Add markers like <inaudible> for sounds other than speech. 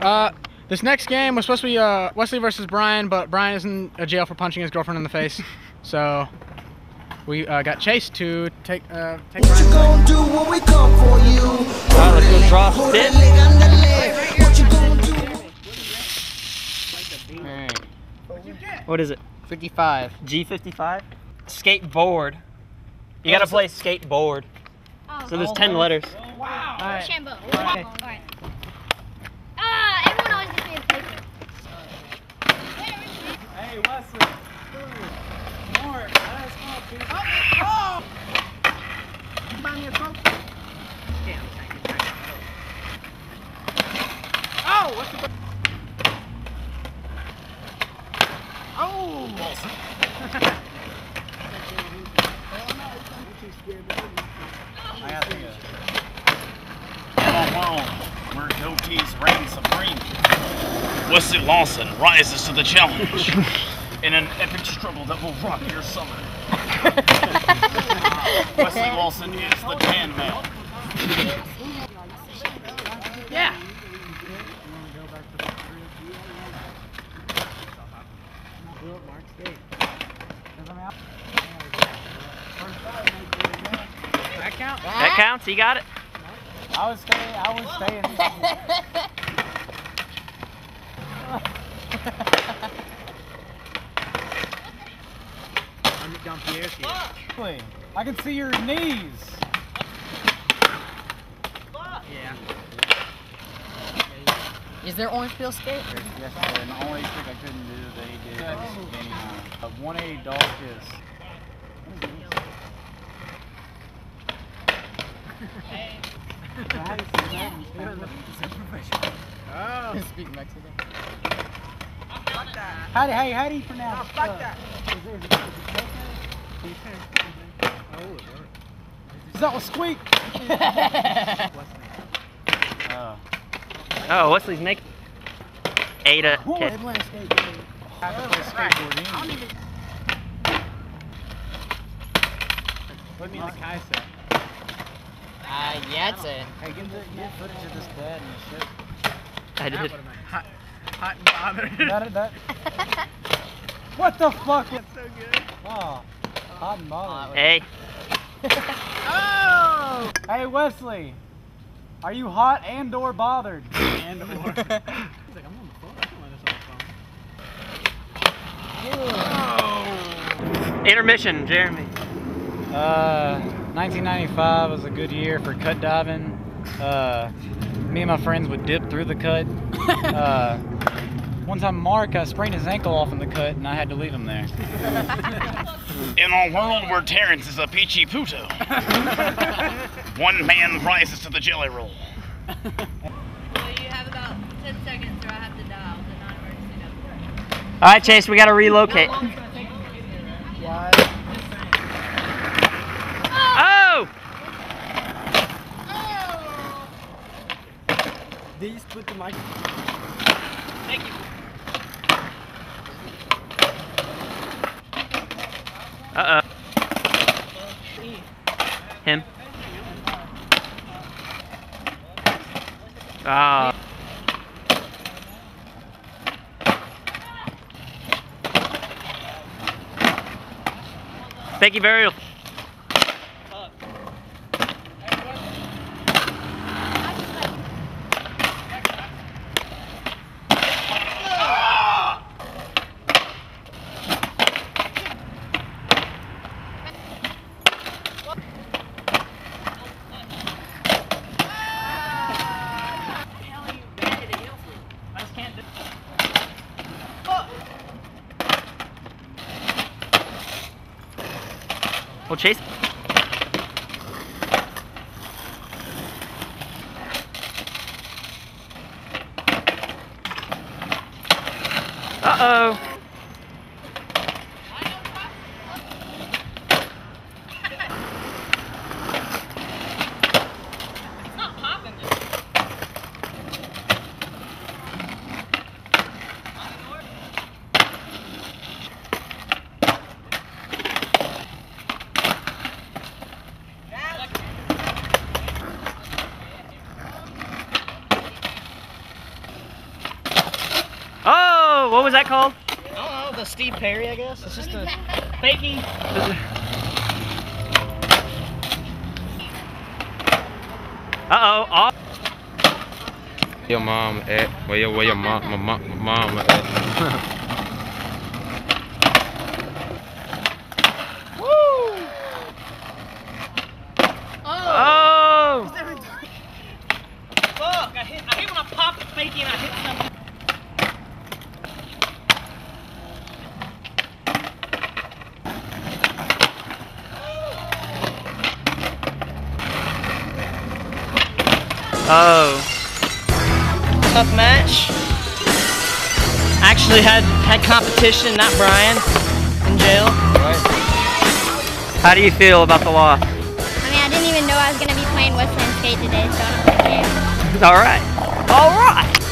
Uh, this next game was supposed to be uh, Wesley versus Brian, but Brian is in a jail for punching his girlfriend in the face. <laughs> So we uh, got Chase to take uh, take What you gonna do when we come for you? Alright, let's go drop it. that leg on the leg. What you gonna do? Alright. What is it? 55. G55? Skateboard. You gotta play skateboard. Oh, So there's 10 letters. Alright. Shambo. Okay. Alright. Ah, Oh, oh! You buy me a Coke? Damn, Oh, the... Oh! <laughs> I got the... Uh, come on, where goatees reign supreme. Wesley Lawson rises to the challenge <laughs> in an epic struggle that will rock your summer. <laughs> Wesley Lawson is the tan man. Yeah. That count? That counts, you got it. I was staying. I was staying. <laughs> I'm Jean-Pierre's here. I can see your knees. Yeah. Is there orange peel skate? Yes, and the only trick I couldn't do, they did anytime. A 180 dog kiss. Oh. Speak Mexican. How do, hey, how do you pronounce uh, Is that what squeak? Oh. <laughs> Oh, Wesley's making. Ada. Who Okay. is playing skateboarding? I have to play skateboarding. What means a Kai set? Uh, yeah, it's a. Hey, get, the, footage of this dad and the shit. I did. Hot, hot and bothered. That, that. <laughs> What the fuck? That's so good. Oh, hot and bothered. Hey. <laughs> Oh! Hey, Wesley. Are you hot and or bothered? <laughs> And or. He's like, I'm on the phone. I can learn this on the phone. Intermission, Jeremy. Uh, 1995 was a good year for cut diving. Uh, me and my friends would dip through the cut. <laughs> Uh, one time, Mark uh, sprained his ankle off in the cut, and I had to leave him there. <laughs> In a world where Terrence is a peachy puto, <laughs> one man rises to the jelly roll. So you have about 10 seconds or I have to dial the non-emergency number. All right, Chase, we gotta relocate. Oh! These put the mic. Thank you. Uh oh. Him. Ah. Thank you very much. Chase. Uh Oh, what was that called? I don't know, the Steve Perry, I guess. It's just a Fakie. Uh oh. Off. Your mom at? Where your where your mom my mom, my mom at? <laughs> Oh. Fuck, I hit, I hate when I pop the fakie and I hit something. Oh. Tough match. Actually had had competition, not Brian, in jail. How do you feel about the loss? I mean, I didn't even know I was gonna be playing Westland Skate today, so I don't really care. All right. All right.